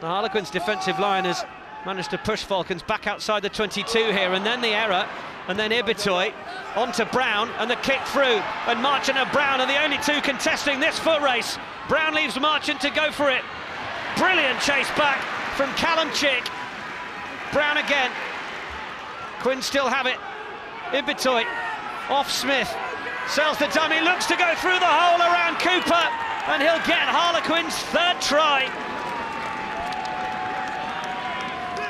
The Harlequins defensive line has managed to push Falcons back outside the 22 here, and then the error, and then Ibitoye onto Brown, and the kick through, and Marchant and Brown are the only two contesting this foot race. Brown leaves Marchant to go for it. Brilliant chase back from Callum Chick. Brown again. Quins still have it. Ibitoye off Smith. Sells the dummy, looks to go through the hole around Cooper, and he'll get Harlequin's third try.